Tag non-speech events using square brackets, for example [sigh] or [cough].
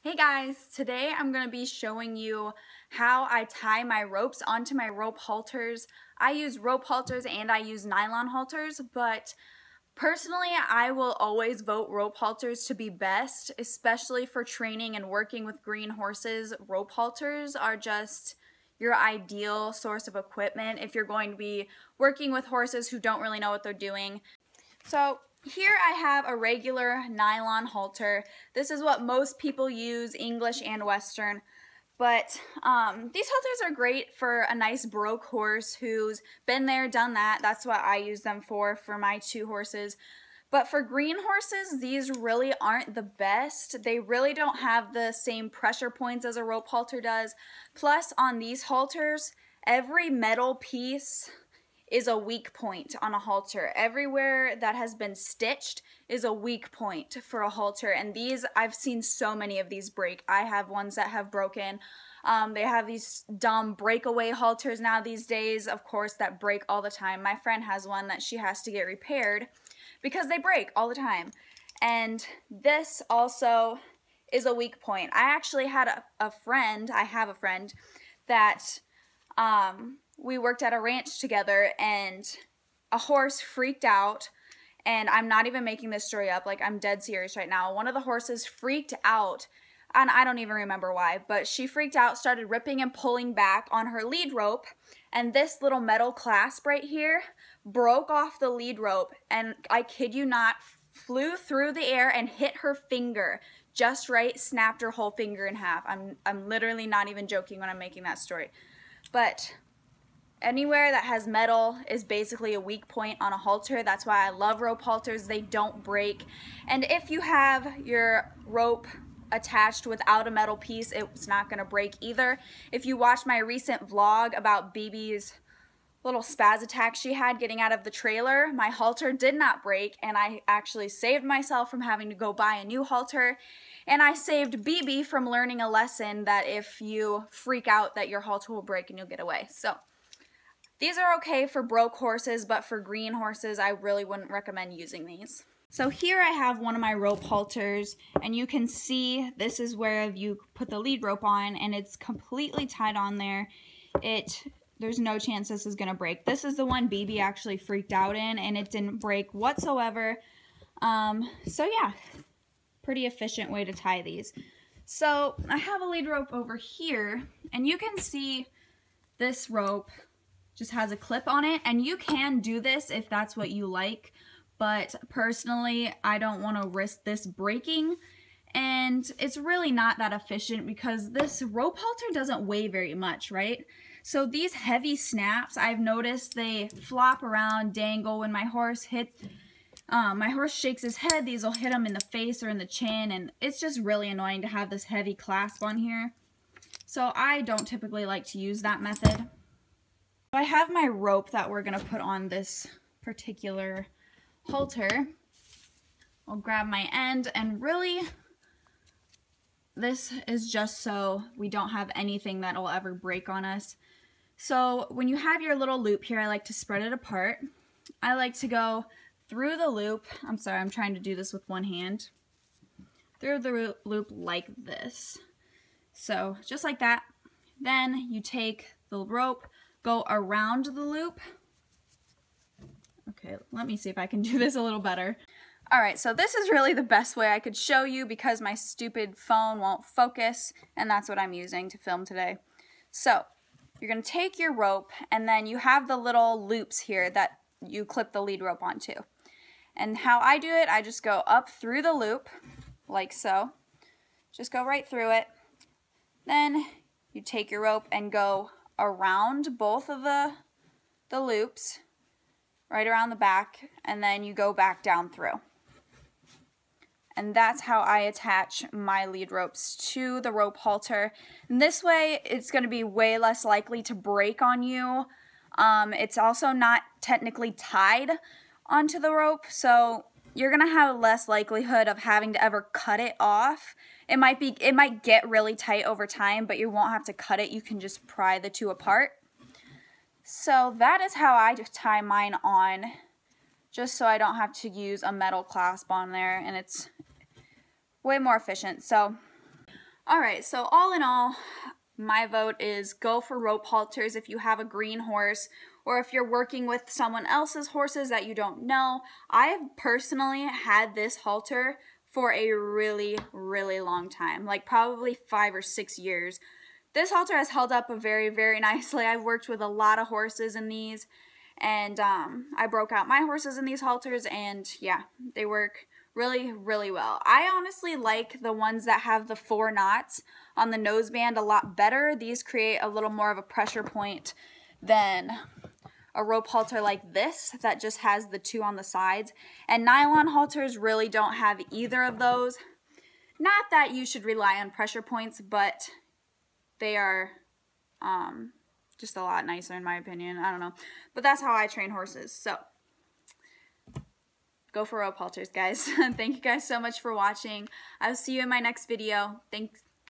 Hey guys, today I'm going to be showing you how I tie my ropes onto my rope halters. I use rope halters and I use nylon halters, but personally I will always vote rope halters to be best, especially for training and working with green horses. Rope halters are just your ideal source of equipment if you're going to be working with horses who don't really know what they're doing. So here I have a regular nylon halter. This is what most people use, English and Western. But um, these halters are great for a nice broke horse who's been there, done that. That's what I use them for, for my two horses. But for green horses, these really aren't the best. They really don't have the same pressure points as a rope halter does. Plus, on these halters, every metal piece is a weak point on a halter. Everywhere that has been stitched is a weak point for a halter. And these, I've seen so many of these break. I have ones that have broken. Um, they have these dumb breakaway halters now these days, of course, that break all the time. My friend has one that she has to get repaired because they break all the time. And this also is a weak point. I actually had a, a friend, I have a friend, that um, we worked at a ranch together and a horse freaked out and I'm not even making this story up like I'm dead serious right now. One of the horses freaked out and I don't even remember why, but she freaked out, started ripping and pulling back on her lead rope and this little metal clasp right here broke off the lead rope and I kid you not flew through the air and hit her finger just right, snapped her whole finger in half. I'm I'm literally not even joking when I'm making that story. But anywhere that has metal is basically a weak point on a halter. That's why I love rope halters. They don't break. And if you have your rope attached without a metal piece, it's not going to break either. If you watch my recent vlog about BB's little spaz attack she had getting out of the trailer, my halter did not break and I actually saved myself from having to go buy a new halter and I saved BB from learning a lesson that if you freak out that your halter will break and you'll get away. So these are okay for broke horses, but for green horses, I really wouldn't recommend using these. So here I have one of my rope halters, and you can see this is where you put the lead rope on, and it's completely tied on there. It There's no chance this is going to break. This is the one BB actually freaked out in, and it didn't break whatsoever. Um, so yeah, pretty efficient way to tie these. So I have a lead rope over here, and you can see this rope just has a clip on it. And you can do this if that's what you like. But personally, I don't want to risk this breaking. And it's really not that efficient because this rope halter doesn't weigh very much, right? So these heavy snaps, I've noticed they flop around, dangle when my horse hits, um, my horse shakes his head, these will hit him in the face or in the chin, and it's just really annoying to have this heavy clasp on here. So I don't typically like to use that method. I have my rope that we're going to put on this particular halter. I'll grab my end and really this is just so we don't have anything that will ever break on us. So when you have your little loop here, I like to spread it apart. I like to go through the loop. I'm sorry, I'm trying to do this with one hand. Through the loop like this. So just like that. Then you take the rope, go around the loop. Okay, let me see if I can [laughs] do this a little better. All right, so this is really the best way I could show you because my stupid phone won't focus, and that's what I'm using to film today. So, you're gonna take your rope, and then you have the little loops here that you clip the lead rope onto. And how I do it, I just go up through the loop, like so. Just go right through it. Then you take your rope and go around both of the, the loops, right around the back, and then you go back down through. And that's how I attach my lead ropes to the rope halter. And this way, it's going to be way less likely to break on you. Um, it's also not technically tied onto the rope, so you're going to have less likelihood of having to ever cut it off it might be it might get really tight over time, but you won't have to cut it. You can just pry the two apart. So that is how I just tie mine on, just so I don't have to use a metal clasp on there, and it's way more efficient. So, All right, so all in all, my vote is go for rope halters if you have a green horse or if you're working with someone else's horses that you don't know. I have personally had this halter for a really, really long time, like probably five or six years. This halter has held up very, very [laughs] nicely. I've worked with a lot of horses in these, and um, I broke out my horses in these halters, and yeah, they work really, really well. I honestly like the ones that have the four knots on the noseband a lot better. These create a little more of a pressure point than a rope halter like this that just has the two on the sides. And nylon halters really don't have either of those. Not that you should rely on pressure points, but they are um, just a lot nicer in my opinion. I don't know. But that's how I train horses. So go for rope halters, guys. [laughs] Thank you guys so much for watching. I'll see you in my next video. Thanks.